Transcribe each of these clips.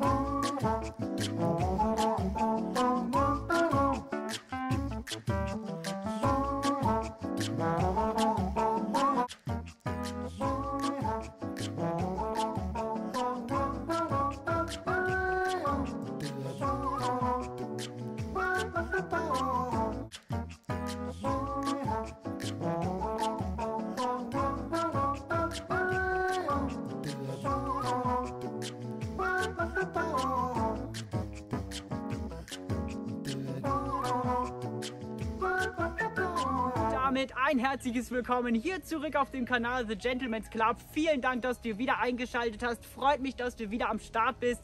Thank you. Damit ein herzliches Willkommen hier zurück auf dem Kanal The Gentleman's Club. Vielen Dank, dass du wieder eingeschaltet hast. Freut mich, dass du wieder am Start bist.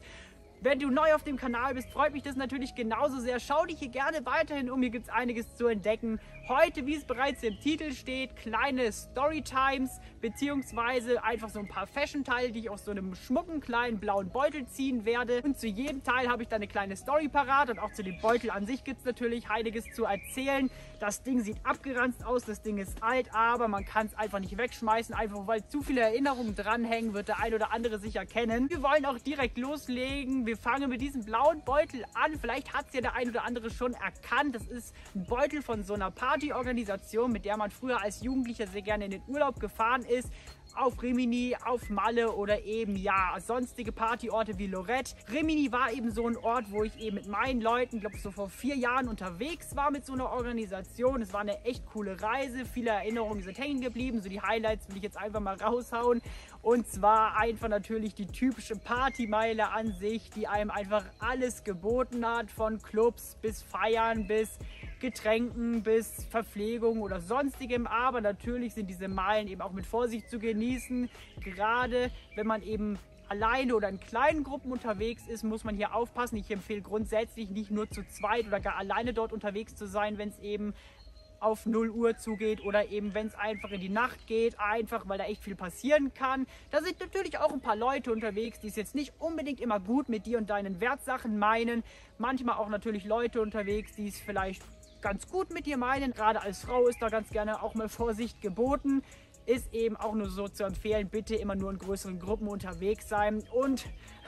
Wenn du neu auf dem Kanal bist, freut mich das natürlich genauso sehr. Schau dich hier gerne weiterhin um, hier gibt es einiges zu entdecken. Heute, wie es bereits im Titel steht, kleine Storytimes, beziehungsweise einfach so ein paar Fashion-Teile, die ich aus so einem schmucken kleinen blauen Beutel ziehen werde. Und zu jedem Teil habe ich dann eine kleine Story parat und auch zu dem Beutel an sich gibt es natürlich einiges zu erzählen. Das Ding sieht abgeranzt aus, das Ding ist alt, aber man kann es einfach nicht wegschmeißen, einfach weil zu viele Erinnerungen dranhängen, wird der ein oder andere sicher kennen. Wir wollen auch direkt loslegen. Wir fangen mit diesem blauen Beutel an. Vielleicht hat es ja der ein oder andere schon erkannt. Das ist ein Beutel von so einer Partyorganisation, mit der man früher als Jugendlicher sehr gerne in den Urlaub gefahren ist auf Rimini, auf Malle oder eben ja sonstige Partyorte wie Lorette. Rimini war eben so ein Ort, wo ich eben mit meinen Leuten, glaube so vor vier Jahren unterwegs war mit so einer Organisation. Es war eine echt coole Reise, viele Erinnerungen sind hängen geblieben. So die Highlights will ich jetzt einfach mal raushauen. Und zwar einfach natürlich die typische Partymeile an sich, die einem einfach alles geboten hat, von Clubs bis Feiern bis Getränken bis Verpflegung oder sonstigem. Aber natürlich sind diese Meilen eben auch mit Vorsicht zu genießen. Gerade wenn man eben alleine oder in kleinen Gruppen unterwegs ist, muss man hier aufpassen. Ich empfehle grundsätzlich nicht nur zu zweit oder gar alleine dort unterwegs zu sein, wenn es eben auf 0 Uhr zugeht oder eben wenn es einfach in die Nacht geht, einfach weil da echt viel passieren kann. Da sind natürlich auch ein paar Leute unterwegs, die es jetzt nicht unbedingt immer gut mit dir und deinen Wertsachen meinen. Manchmal auch natürlich Leute unterwegs, die es vielleicht ganz gut mit dir meinen. Gerade als Frau ist da ganz gerne auch mal Vorsicht geboten ist eben auch nur so zu empfehlen, bitte immer nur in größeren Gruppen unterwegs sein. Und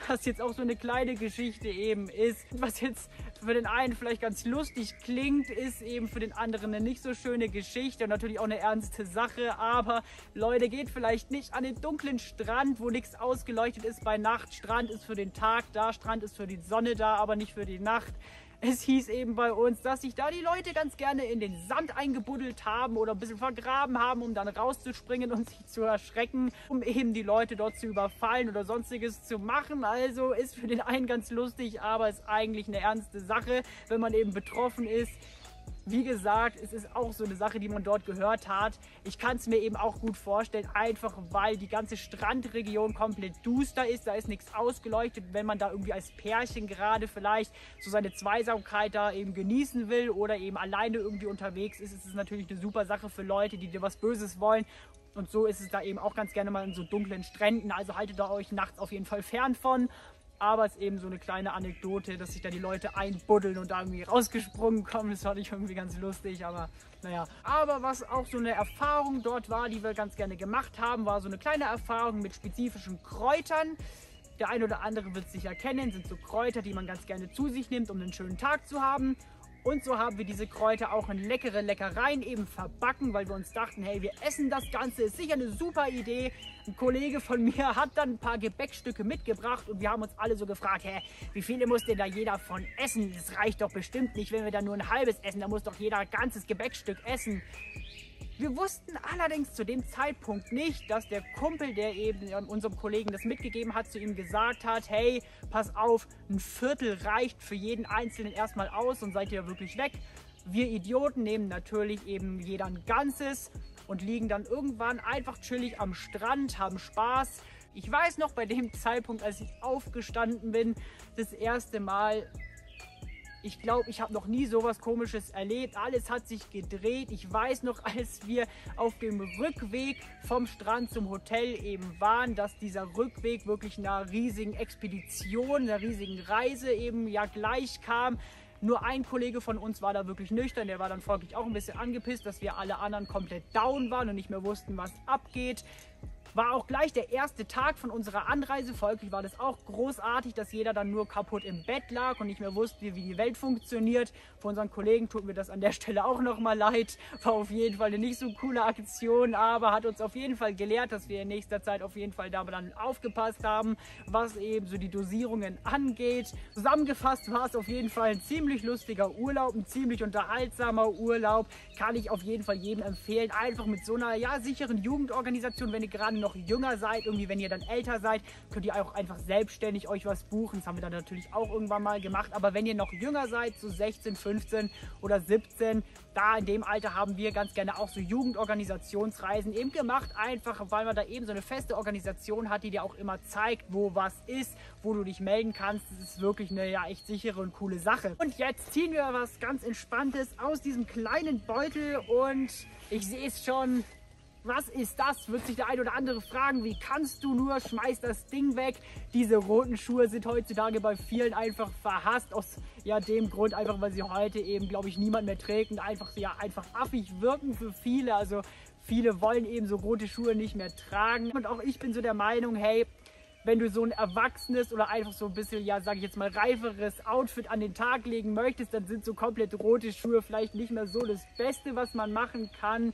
was jetzt auch so eine kleine Geschichte eben ist, was jetzt für den einen vielleicht ganz lustig klingt, ist eben für den anderen eine nicht so schöne Geschichte und natürlich auch eine ernste Sache. Aber Leute, geht vielleicht nicht an den dunklen Strand, wo nichts ausgeleuchtet ist bei Nacht. Strand ist für den Tag da, Strand ist für die Sonne da, aber nicht für die Nacht. Es hieß eben bei uns, dass sich da die Leute ganz gerne in den Sand eingebuddelt haben oder ein bisschen vergraben haben, um dann rauszuspringen und sich zu erschrecken, um eben die Leute dort zu überfallen oder sonstiges zu machen. Also ist für den einen ganz lustig, aber ist eigentlich eine ernste Sache, wenn man eben betroffen ist. Wie gesagt, es ist auch so eine Sache, die man dort gehört hat. Ich kann es mir eben auch gut vorstellen, einfach weil die ganze Strandregion komplett duster ist. Da ist nichts ausgeleuchtet. Wenn man da irgendwie als Pärchen gerade vielleicht so seine Zweisamkeit da eben genießen will oder eben alleine irgendwie unterwegs ist, ist es natürlich eine super Sache für Leute, die dir was Böses wollen. Und so ist es da eben auch ganz gerne mal in so dunklen Stränden. Also haltet da euch nachts auf jeden Fall fern von. Aber es ist eben so eine kleine Anekdote, dass sich da die Leute einbuddeln und da irgendwie rausgesprungen kommen. Das fand ich irgendwie ganz lustig, aber naja. Aber was auch so eine Erfahrung dort war, die wir ganz gerne gemacht haben, war so eine kleine Erfahrung mit spezifischen Kräutern. Der ein oder andere wird es sicher kennen, sind so Kräuter, die man ganz gerne zu sich nimmt, um einen schönen Tag zu haben. Und so haben wir diese Kräuter auch in leckere Leckereien eben verbacken, weil wir uns dachten, hey, wir essen das Ganze, ist sicher eine super Idee. Ein Kollege von mir hat dann ein paar Gebäckstücke mitgebracht und wir haben uns alle so gefragt, hä, wie viele muss denn da jeder von essen? Das reicht doch bestimmt nicht, wenn wir da nur ein halbes essen, da muss doch jeder ein ganzes Gebäckstück essen. Wir wussten allerdings zu dem Zeitpunkt nicht, dass der Kumpel, der eben unserem Kollegen das mitgegeben hat, zu ihm gesagt hat, hey, pass auf, ein Viertel reicht für jeden Einzelnen erstmal aus und seid ihr wirklich weg. Wir Idioten nehmen natürlich eben jeder ein Ganzes und liegen dann irgendwann einfach chillig am Strand, haben Spaß. Ich weiß noch bei dem Zeitpunkt, als ich aufgestanden bin, das erste Mal, ich glaube, ich habe noch nie sowas komisches erlebt. Alles hat sich gedreht. Ich weiß noch, als wir auf dem Rückweg vom Strand zum Hotel eben waren, dass dieser Rückweg wirklich einer riesigen Expedition, einer riesigen Reise eben ja gleich kam. Nur ein Kollege von uns war da wirklich nüchtern, der war dann folglich auch ein bisschen angepisst, dass wir alle anderen komplett down waren und nicht mehr wussten, was abgeht. War auch gleich der erste Tag von unserer Anreise. Folglich war das auch großartig, dass jeder dann nur kaputt im Bett lag und nicht mehr wusste, wie die Welt funktioniert. Für unseren Kollegen tut mir das an der Stelle auch nochmal leid. War auf jeden Fall eine nicht so coole Aktion, aber hat uns auf jeden Fall gelehrt, dass wir in nächster Zeit auf jeden Fall da dann aufgepasst haben, was eben so die Dosierungen angeht. Zusammengefasst war es auf jeden Fall ein ziemlich lustiger Urlaub, ein ziemlich unterhaltsamer Urlaub. Kann ich auf jeden Fall jedem empfehlen. Einfach mit so einer ja, sicheren Jugendorganisation, wenn ihr gerade noch jünger seid, irgendwie wenn ihr dann älter seid, könnt ihr auch einfach selbstständig euch was buchen. Das haben wir dann natürlich auch irgendwann mal gemacht. Aber wenn ihr noch jünger seid, so 16, 15 oder 17, da in dem Alter haben wir ganz gerne auch so Jugendorganisationsreisen eben gemacht. Einfach, weil man da eben so eine feste Organisation hat, die dir auch immer zeigt, wo was ist, wo du dich melden kannst. Das ist wirklich eine ja echt sichere und coole Sache. Und jetzt ziehen wir was ganz Entspanntes aus diesem kleinen Beutel und ich sehe es schon, was ist das? Wird sich der ein oder andere fragen. Wie kannst du nur? Schmeiß das Ding weg. Diese roten Schuhe sind heutzutage bei vielen einfach verhasst. Aus ja, dem Grund einfach, weil sie heute eben, glaube ich, niemand mehr trägt und einfach, ja, einfach affig wirken für viele. Also viele wollen eben so rote Schuhe nicht mehr tragen. Und auch ich bin so der Meinung, hey, wenn du so ein erwachsenes oder einfach so ein bisschen, ja, sage ich jetzt mal, reiferes Outfit an den Tag legen möchtest, dann sind so komplett rote Schuhe vielleicht nicht mehr so das Beste, was man machen kann.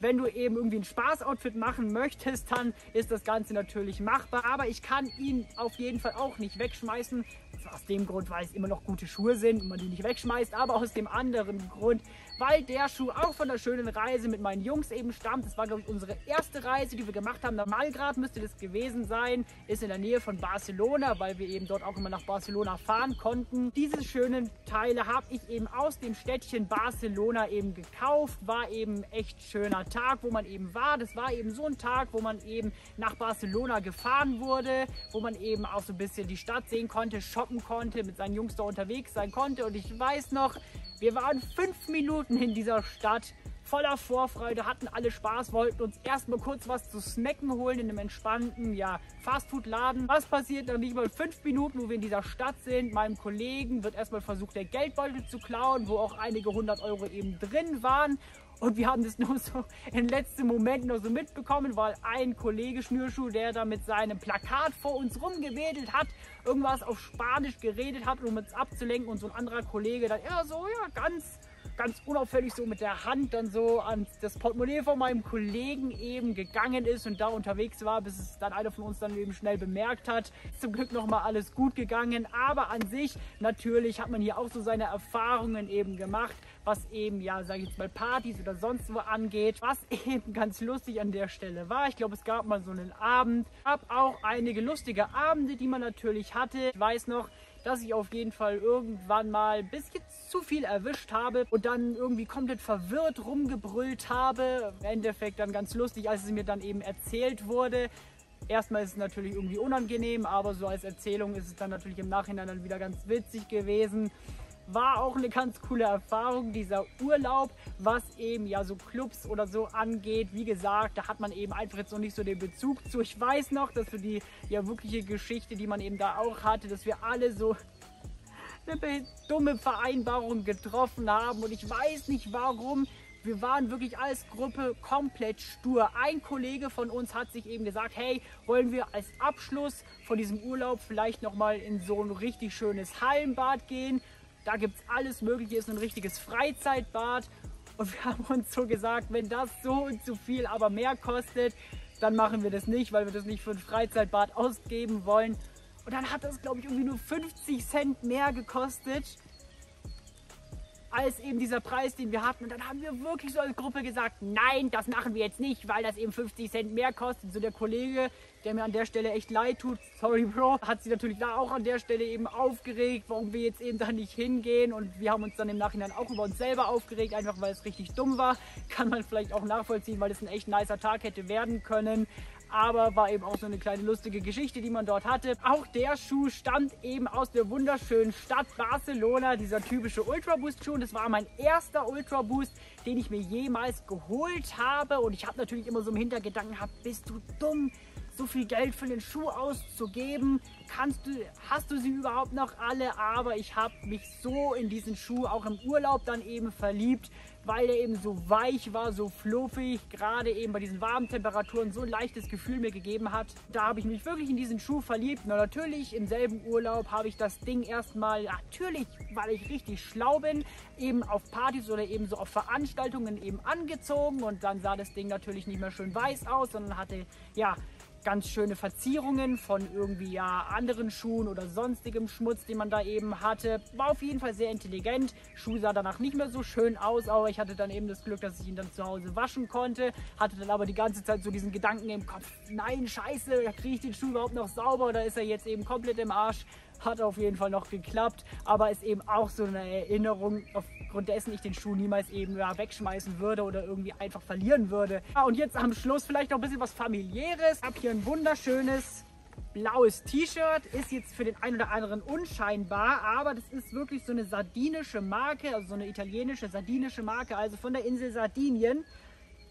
Wenn du eben irgendwie ein Spaß-Outfit machen möchtest, dann ist das Ganze natürlich machbar. Aber ich kann ihn auf jeden Fall auch nicht wegschmeißen. Aus dem Grund, weil es immer noch gute Schuhe sind und man die nicht wegschmeißt. Aber aus dem anderen Grund, weil der Schuh auch von der schönen Reise mit meinen Jungs eben stammt. Das war, glaube ich, unsere erste Reise, die wir gemacht haben. Malgrad müsste das gewesen sein. Ist in der Nähe von Barcelona, weil wir eben dort auch immer nach Barcelona fahren konnten. Diese schönen Teile habe ich eben aus dem Städtchen Barcelona eben gekauft. War eben echt schöner Tag, wo man eben war. Das war eben so ein Tag, wo man eben nach Barcelona gefahren wurde, wo man eben auch so ein bisschen die Stadt sehen konnte, shoppen konnte, mit seinen Jungs da unterwegs sein konnte. Und ich weiß noch, wir waren fünf Minuten in dieser Stadt voller Vorfreude, hatten alle Spaß, wollten uns erstmal kurz was zu snacken holen in einem entspannten ja, Fastfood-Laden. Was passiert nach nicht mal fünf Minuten, wo wir in dieser Stadt sind? Meinem Kollegen wird erstmal versucht, der Geldbeutel zu klauen, wo auch einige hundert Euro eben drin waren. Und wir haben das nur so in letzten Momenten noch so mitbekommen, weil ein Kollege Schnürschuh, der da mit seinem Plakat vor uns rumgewedelt hat, irgendwas auf Spanisch geredet hat, um uns abzulenken. Und so ein anderer Kollege dann eher so, ja, ganz ganz unauffällig so mit der Hand dann so an das Portemonnaie von meinem Kollegen eben gegangen ist und da unterwegs war, bis es dann einer von uns dann eben schnell bemerkt hat. Ist zum Glück nochmal alles gut gegangen, aber an sich natürlich hat man hier auch so seine Erfahrungen eben gemacht, was eben, ja, sage ich jetzt mal Partys oder sonst wo angeht, was eben ganz lustig an der Stelle war. Ich glaube, es gab mal so einen Abend, gab auch einige lustige Abende, die man natürlich hatte. Ich weiß noch, dass ich auf jeden Fall irgendwann mal ein bisschen zu viel erwischt habe und dann irgendwie komplett verwirrt rumgebrüllt habe. Im Endeffekt dann ganz lustig, als es mir dann eben erzählt wurde. Erstmal ist es natürlich irgendwie unangenehm, aber so als Erzählung ist es dann natürlich im Nachhinein dann wieder ganz witzig gewesen war auch eine ganz coole Erfahrung, dieser Urlaub, was eben ja so Clubs oder so angeht. Wie gesagt, da hat man eben einfach jetzt noch nicht so den Bezug zu. Ich weiß noch, dass so die ja wirkliche Geschichte, die man eben da auch hatte, dass wir alle so eine dumme Vereinbarung getroffen haben und ich weiß nicht warum. Wir waren wirklich als Gruppe komplett stur. Ein Kollege von uns hat sich eben gesagt, hey, wollen wir als Abschluss von diesem Urlaub vielleicht nochmal in so ein richtig schönes Hallenbad gehen? Da gibt es alles Mögliche, ist ein richtiges Freizeitbad. Und wir haben uns so gesagt, wenn das so und so viel, aber mehr kostet, dann machen wir das nicht, weil wir das nicht für ein Freizeitbad ausgeben wollen. Und dann hat das, glaube ich, irgendwie nur 50 Cent mehr gekostet als eben dieser Preis, den wir hatten. Und dann haben wir wirklich so als Gruppe gesagt, nein, das machen wir jetzt nicht, weil das eben 50 Cent mehr kostet. So der Kollege, der mir an der Stelle echt leid tut, sorry Bro, hat sich natürlich da auch an der Stelle eben aufgeregt, warum wir jetzt eben da nicht hingehen. Und wir haben uns dann im Nachhinein auch über uns selber aufgeregt, einfach weil es richtig dumm war. Kann man vielleicht auch nachvollziehen, weil es ein echt nicer Tag hätte werden können aber war eben auch so eine kleine lustige Geschichte, die man dort hatte. Auch der Schuh stammt eben aus der wunderschönen Stadt Barcelona, dieser typische Ultra Boost Schuh. Und das war mein erster Ultra Boost, den ich mir jemals geholt habe. Und ich habe natürlich immer so im Hintergedanken gehabt, bist du dumm? so viel Geld für den Schuh auszugeben. Kannst du, hast du sie überhaupt noch alle? Aber ich habe mich so in diesen Schuh auch im Urlaub dann eben verliebt, weil der eben so weich war, so fluffig, gerade eben bei diesen warmen Temperaturen so ein leichtes Gefühl mir gegeben hat. Da habe ich mich wirklich in diesen Schuh verliebt. Na, natürlich, im selben Urlaub habe ich das Ding erstmal, natürlich, weil ich richtig schlau bin, eben auf Partys oder eben so auf Veranstaltungen eben angezogen und dann sah das Ding natürlich nicht mehr schön weiß aus, sondern hatte, ja, ganz schöne Verzierungen von irgendwie ja anderen Schuhen oder sonstigem Schmutz, den man da eben hatte. War auf jeden Fall sehr intelligent. Schuh sah danach nicht mehr so schön aus, aber ich hatte dann eben das Glück, dass ich ihn dann zu Hause waschen konnte. Hatte dann aber die ganze Zeit so diesen Gedanken im Kopf, nein, scheiße, kriege ich den Schuh überhaupt noch sauber oder ist er jetzt eben komplett im Arsch? Hat auf jeden Fall noch geklappt, aber ist eben auch so eine Erinnerung, aufgrund dessen ich den Schuh niemals eben ja, wegschmeißen würde oder irgendwie einfach verlieren würde. Ja, und jetzt am Schluss vielleicht noch ein bisschen was familiäres. Ich habe hier ein wunderschönes blaues T-Shirt. Ist jetzt für den einen oder anderen unscheinbar, aber das ist wirklich so eine sardinische Marke, also so eine italienische sardinische Marke, also von der Insel Sardinien.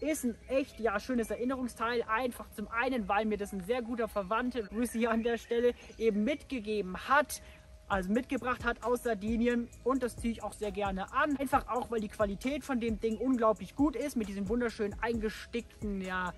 Ist ein echt ja, schönes Erinnerungsteil. Einfach zum einen, weil mir das ein sehr guter Verwandter, Grüße hier an der Stelle, eben mitgegeben hat. Also mitgebracht hat aus Sardinien. Und das ziehe ich auch sehr gerne an. Einfach auch, weil die Qualität von dem Ding unglaublich gut ist. Mit diesen wunderschönen eingestickten, ja,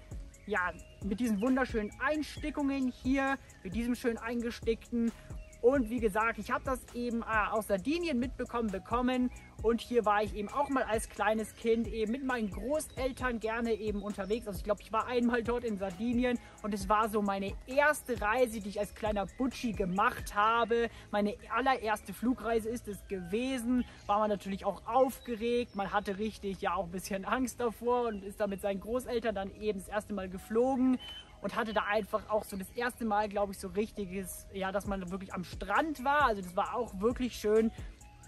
ja, mit diesen wunderschönen Einstickungen hier, mit diesem schön eingestickten. Und wie gesagt, ich habe das eben äh, aus Sardinien mitbekommen bekommen und hier war ich eben auch mal als kleines Kind eben mit meinen Großeltern gerne eben unterwegs. Also ich glaube, ich war einmal dort in Sardinien und es war so meine erste Reise, die ich als kleiner Butschi gemacht habe. Meine allererste Flugreise ist es gewesen. War man natürlich auch aufgeregt. Man hatte richtig ja auch ein bisschen Angst davor und ist da mit seinen Großeltern dann eben das erste Mal geflogen und hatte da einfach auch so das erste Mal, glaube ich, so richtiges, ja, dass man wirklich am Strand war. Also das war auch wirklich schön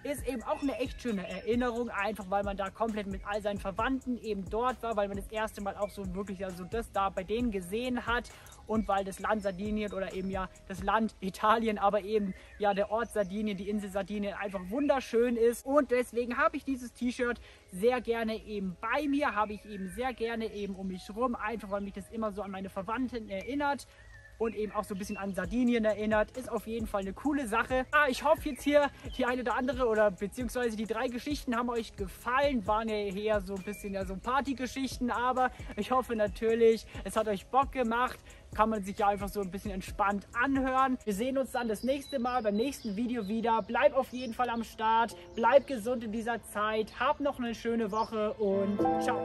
ist eben auch eine echt schöne Erinnerung, einfach weil man da komplett mit all seinen Verwandten eben dort war, weil man das erste Mal auch so wirklich also das da bei denen gesehen hat und weil das Land Sardinien oder eben ja das Land Italien, aber eben ja der Ort Sardinien, die Insel Sardinien einfach wunderschön ist. Und deswegen habe ich dieses T-Shirt sehr gerne eben bei mir, habe ich eben sehr gerne eben um mich rum, einfach weil mich das immer so an meine Verwandten erinnert und eben auch so ein bisschen an Sardinien erinnert. Ist auf jeden Fall eine coole Sache. Ah, ich hoffe jetzt hier die eine oder andere oder beziehungsweise die drei Geschichten haben euch gefallen. Waren ja eher so ein bisschen ja so Partygeschichten, aber ich hoffe natürlich, es hat euch Bock gemacht kann man sich ja einfach so ein bisschen entspannt anhören. Wir sehen uns dann das nächste Mal beim nächsten Video wieder. Bleib auf jeden Fall am Start, bleib gesund in dieser Zeit, hab noch eine schöne Woche und ciao.